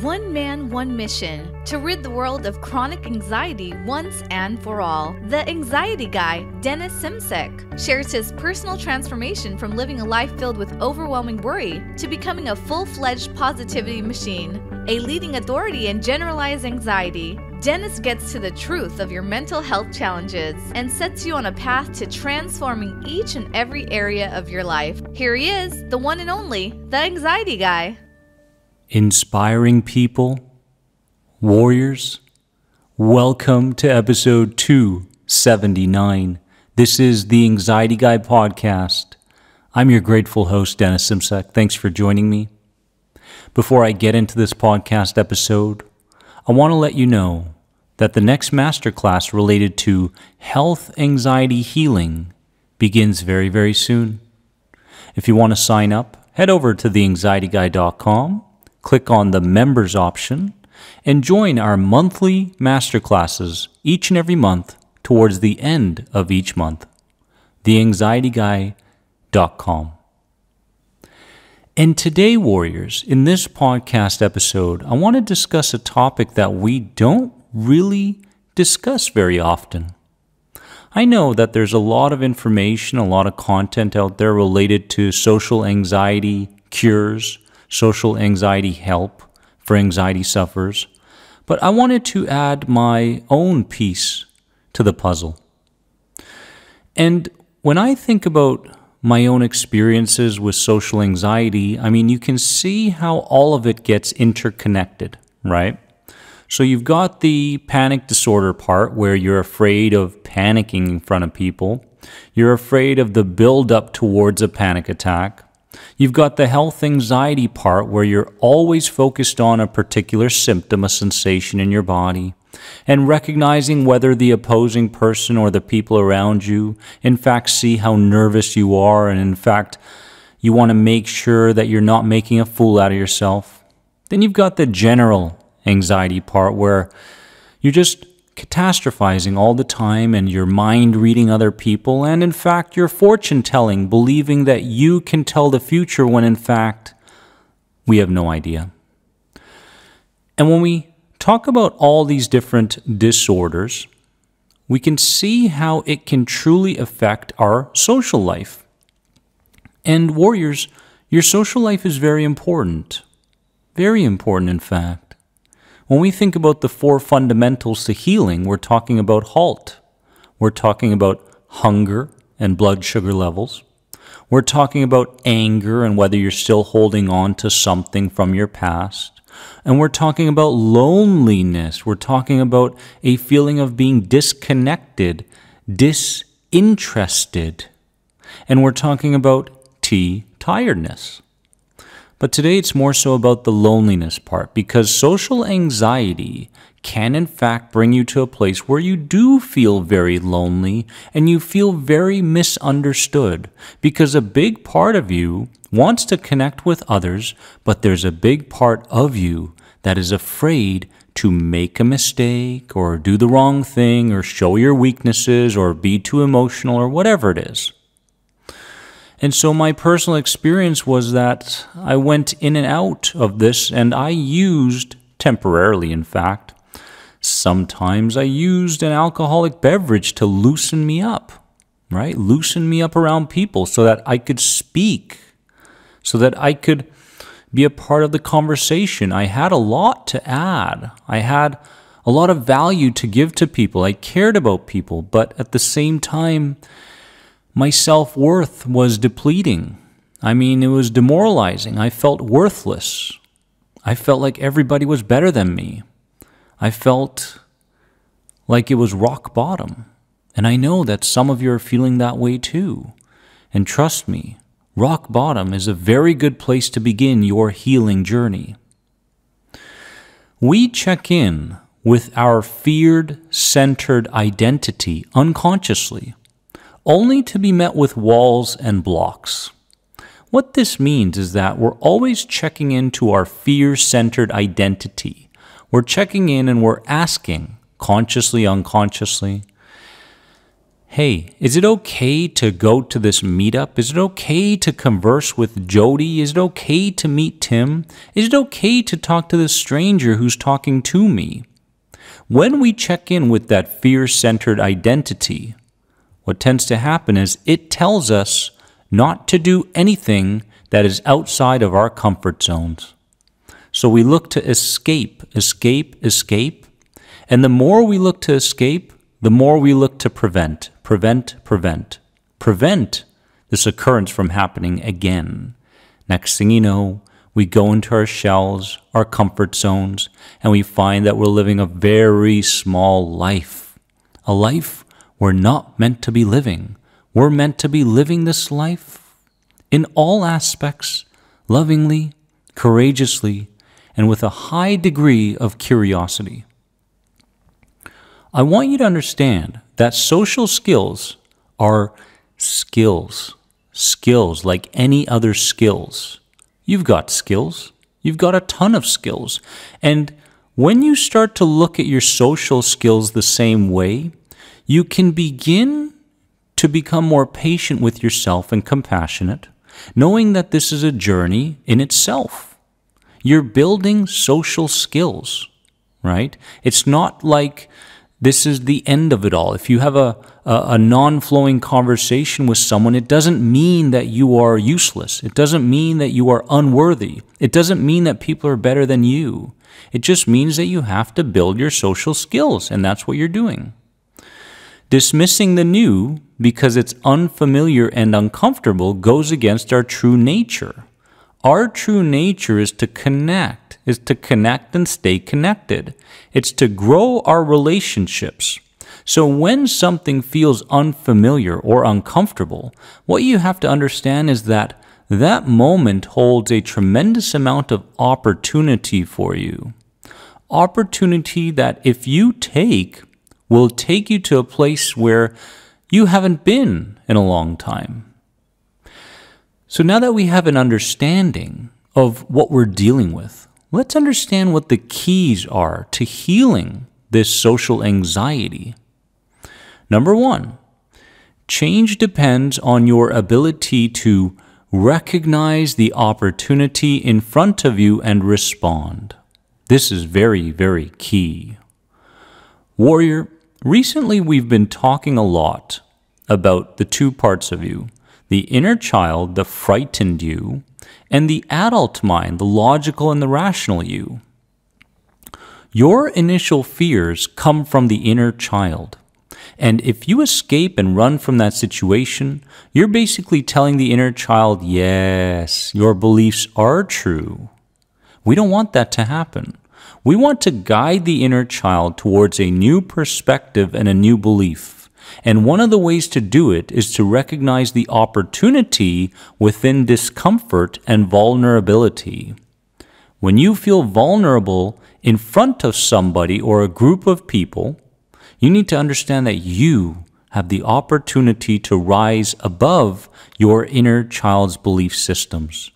One man, one mission to rid the world of chronic anxiety once and for all. The anxiety guy, Dennis Simsek, shares his personal transformation from living a life filled with overwhelming worry to becoming a full fledged positivity machine. A leading authority in generalized anxiety, Dennis gets to the truth of your mental health challenges and sets you on a path to transforming each and every area of your life. Here he is, the one and only, the anxiety guy. Inspiring people, warriors, welcome to episode 279. This is the Anxiety Guy podcast. I'm your grateful host, Dennis Simsek. Thanks for joining me. Before I get into this podcast episode, I want to let you know that the next masterclass related to health anxiety healing begins very, very soon. If you want to sign up, head over to theanxietyguy.com, click on the members option, and join our monthly masterclasses each and every month towards the end of each month. Theanxietyguy.com. And today, Warriors, in this podcast episode, I want to discuss a topic that we don't really discuss very often. I know that there's a lot of information, a lot of content out there related to social anxiety cures, social anxiety help for anxiety sufferers, but I wanted to add my own piece to the puzzle. And when I think about my own experiences with social anxiety, I mean, you can see how all of it gets interconnected, right? So you've got the panic disorder part where you're afraid of panicking in front of people. You're afraid of the build up towards a panic attack. You've got the health anxiety part where you're always focused on a particular symptom, a sensation in your body, and recognizing whether the opposing person or the people around you, in fact, see how nervous you are, and in fact, you want to make sure that you're not making a fool out of yourself. Then you've got the general anxiety part where you're just catastrophizing all the time and you're mind reading other people, and in fact, you're fortune telling, believing that you can tell the future when in fact, we have no idea. And when we talk about all these different disorders, we can see how it can truly affect our social life. And, warriors, your social life is very important. Very important, in fact. When we think about the four fundamentals to healing, we're talking about HALT. We're talking about hunger and blood sugar levels. We're talking about anger and whether you're still holding on to something from your past. And we're talking about loneliness. We're talking about a feeling of being disconnected, disinterested. And we're talking about T, tiredness. But today it's more so about the loneliness part because social anxiety can in fact bring you to a place where you do feel very lonely and you feel very misunderstood because a big part of you wants to connect with others, but there's a big part of you that is afraid to make a mistake or do the wrong thing or show your weaknesses or be too emotional or whatever it is. And so my personal experience was that I went in and out of this, and I used, temporarily in fact, sometimes I used an alcoholic beverage to loosen me up, right? Loosen me up around people so that I could speak, so that I could be a part of the conversation. I had a lot to add. I had a lot of value to give to people. I cared about people, but at the same time, my self worth was depleting. I mean, it was demoralizing. I felt worthless. I felt like everybody was better than me. I felt like it was rock bottom. And I know that some of you are feeling that way too. And trust me, rock bottom is a very good place to begin your healing journey. We check in with our feared centered identity unconsciously only to be met with walls and blocks. What this means is that we're always checking into our fear centered identity. We're checking in and we're asking, consciously, unconsciously, hey, is it okay to go to this meetup? Is it okay to converse with Jody? Is it okay to meet Tim? Is it okay to talk to this stranger who's talking to me? When we check in with that fear centered identity, what tends to happen is it tells us not to do anything that is outside of our comfort zones. So we look to escape, escape, escape. And the more we look to escape, the more we look to prevent, prevent, prevent, prevent this occurrence from happening again. Next thing you know, we go into our shells, our comfort zones, and we find that we're living a very small life. A life we're not meant to be living. We're meant to be living this life in all aspects, lovingly, courageously, and with a high degree of curiosity. I want you to understand that social skills are skills, skills like any other skills. You've got skills. You've got a ton of skills. And when you start to look at your social skills the same way, you can begin to become more patient with yourself and compassionate, knowing that this is a journey in itself. You're building social skills, right? It's not like this is the end of it all. If you have a, a, a non flowing conversation with someone, it doesn't mean that you are useless. It doesn't mean that you are unworthy. It doesn't mean that people are better than you. It just means that you have to build your social skills, and that's what you're doing. Dismissing the new because it's unfamiliar and uncomfortable goes against our true nature. Our true nature is to connect, is to connect and stay connected. It's to grow our relationships. So when something feels unfamiliar or uncomfortable, what you have to understand is that that moment holds a tremendous amount of opportunity for you. Opportunity that if you take, will take you to a place where you haven't been in a long time. So now that we have an understanding of what we're dealing with, let's understand what the keys are to healing this social anxiety. Number one, change depends on your ability to recognize the opportunity in front of you and respond. This is very, very key. Warrior, recently we've been talking a lot about the two parts of you the inner child, the frightened you, and the adult mind, the logical and the rational you. Your initial fears come from the inner child. And if you escape and run from that situation, you're basically telling the inner child, yes, your beliefs are true. We don't want that to happen. We want to guide the inner child towards a new perspective and a new belief. And one of the ways to do it is to recognize the opportunity within discomfort and vulnerability. When you feel vulnerable in front of somebody or a group of people, you need to understand that you have the opportunity to rise above your inner child's belief systems.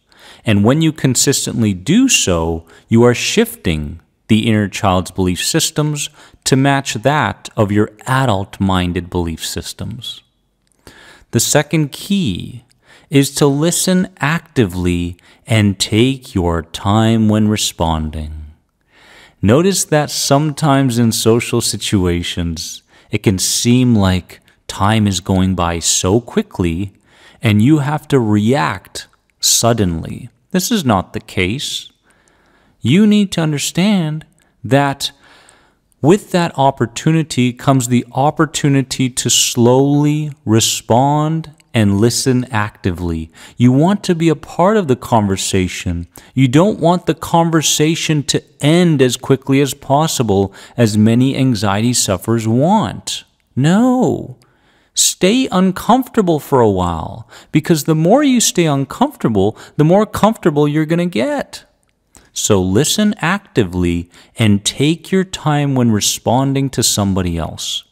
And when you consistently do so, you are shifting the inner child's belief systems to match that of your adult minded belief systems. The second key is to listen actively and take your time when responding. Notice that sometimes in social situations, it can seem like time is going by so quickly and you have to react suddenly. This is not the case you need to understand that with that opportunity comes the opportunity to slowly respond and listen actively. You want to be a part of the conversation. You don't want the conversation to end as quickly as possible, as many anxiety sufferers want. No. Stay uncomfortable for a while, because the more you stay uncomfortable, the more comfortable you're going to get. So listen actively and take your time when responding to somebody else.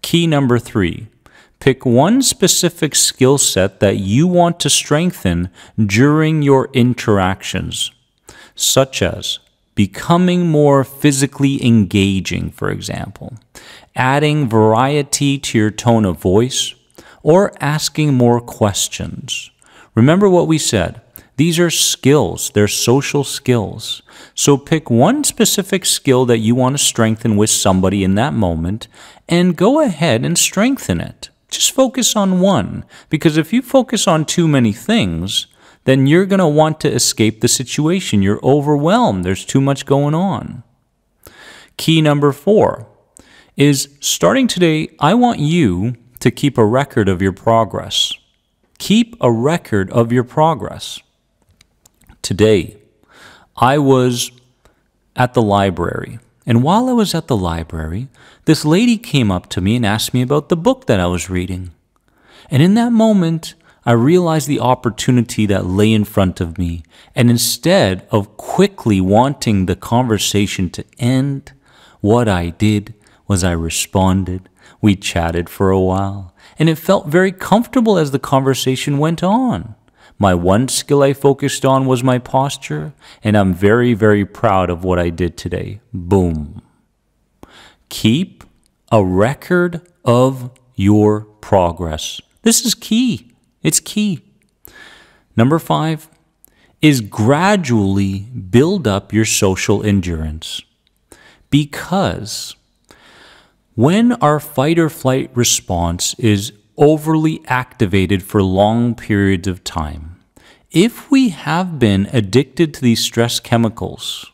Key number three pick one specific skill set that you want to strengthen during your interactions, such as becoming more physically engaging, for example, adding variety to your tone of voice, or asking more questions. Remember what we said. These are skills, they're social skills. So pick one specific skill that you want to strengthen with somebody in that moment and go ahead and strengthen it. Just focus on one, because if you focus on too many things, then you're going to want to escape the situation. You're overwhelmed, there's too much going on. Key number four is starting today, I want you to keep a record of your progress. Keep a record of your progress. Today, I was at the library, and while I was at the library, this lady came up to me and asked me about the book that I was reading. And in that moment, I realized the opportunity that lay in front of me, and instead of quickly wanting the conversation to end, what I did was I responded. We chatted for a while, and it felt very comfortable as the conversation went on. My one skill I focused on was my posture, and I'm very, very proud of what I did today. Boom. Keep a record of your progress. This is key. It's key. Number five is gradually build up your social endurance. Because when our fight or flight response is overly activated for long periods of time, if we have been addicted to these stress chemicals,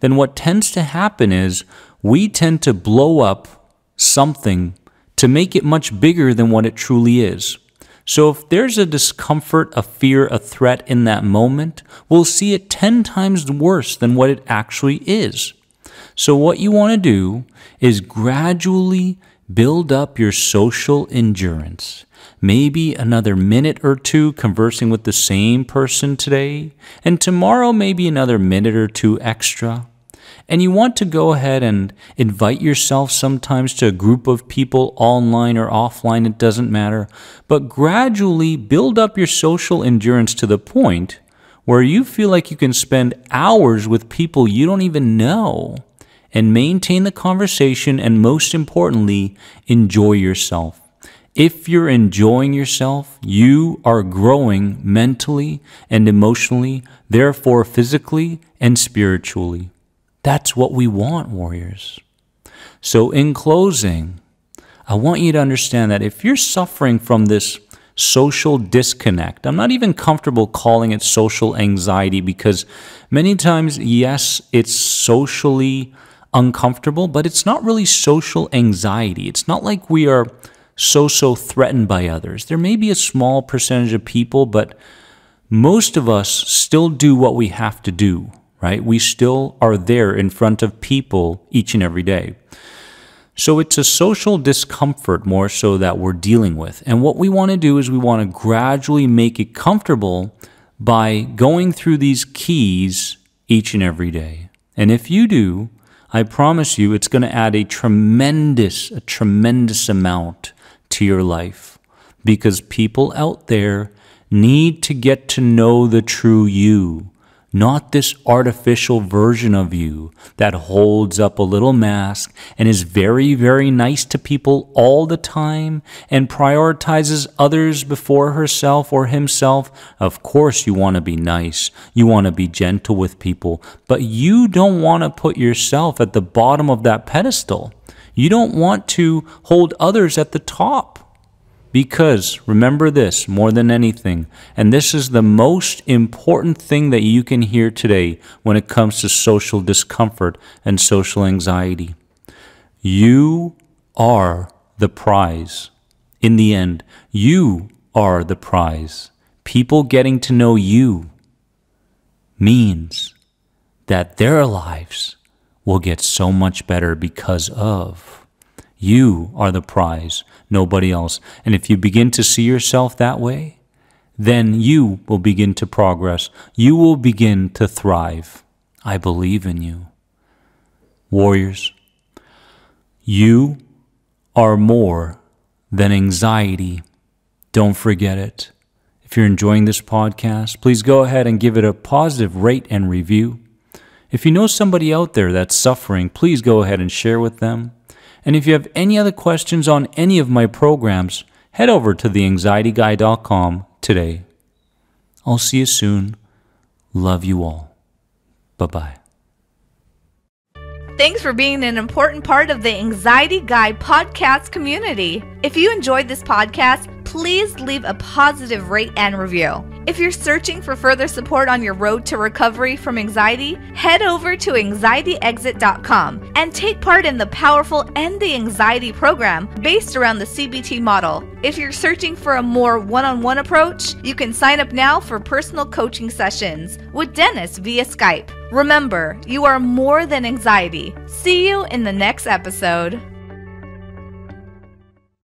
then what tends to happen is we tend to blow up something to make it much bigger than what it truly is. So if there's a discomfort, a fear, a threat in that moment, we'll see it 10 times worse than what it actually is. So what you want to do is gradually build up your social endurance. Maybe another minute or two conversing with the same person today, and tomorrow maybe another minute or two extra. And you want to go ahead and invite yourself sometimes to a group of people online or offline, it doesn't matter. But gradually build up your social endurance to the point where you feel like you can spend hours with people you don't even know and maintain the conversation and most importantly, enjoy yourself. If you're enjoying yourself, you are growing mentally and emotionally, therefore physically and spiritually. That's what we want, warriors. So, in closing, I want you to understand that if you're suffering from this social disconnect, I'm not even comfortable calling it social anxiety because many times, yes, it's socially uncomfortable, but it's not really social anxiety. It's not like we are so, so threatened by others. There may be a small percentage of people, but most of us still do what we have to do right? We still are there in front of people each and every day. So it's a social discomfort more so that we're dealing with. And what we want to do is we want to gradually make it comfortable by going through these keys each and every day. And if you do, I promise you it's going to add a tremendous, a tremendous amount to your life because people out there need to get to know the true you not this artificial version of you that holds up a little mask and is very, very nice to people all the time and prioritizes others before herself or himself. Of course, you want to be nice. You want to be gentle with people, but you don't want to put yourself at the bottom of that pedestal. You don't want to hold others at the top. Because remember this more than anything, and this is the most important thing that you can hear today when it comes to social discomfort and social anxiety. You are the prize. In the end, you are the prize. People getting to know you means that their lives will get so much better because of. You are the prize, nobody else. And if you begin to see yourself that way, then you will begin to progress. You will begin to thrive. I believe in you. Warriors, you are more than anxiety. Don't forget it. If you're enjoying this podcast, please go ahead and give it a positive rate and review. If you know somebody out there that's suffering, please go ahead and share with them. And if you have any other questions on any of my programs, head over to theanxietyguy.com today. I'll see you soon. Love you all. Bye bye. Thanks for being an important part of the Anxiety Guy podcast community. If you enjoyed this podcast, please leave a positive rate and review. If you're searching for further support on your road to recovery from anxiety, head over to anxietyexit.com and take part in the powerful End the Anxiety program based around the CBT model. If you're searching for a more one on one approach, you can sign up now for personal coaching sessions with Dennis via Skype. Remember, you are more than anxiety. See you in the next episode.